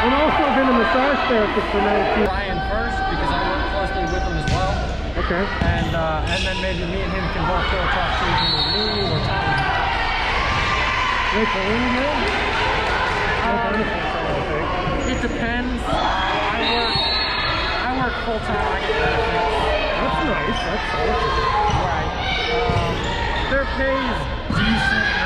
And also been a massage therapist for now too. Ryan first because I work closely with him as well. Okay. And uh, and then maybe me and him can both go talk to either Lou or Tom. Wait, for you now? Um. Uh, it depends. I work I work full time. I get benefits. That's nice. That's awesome. Right. Um, their pay is decent.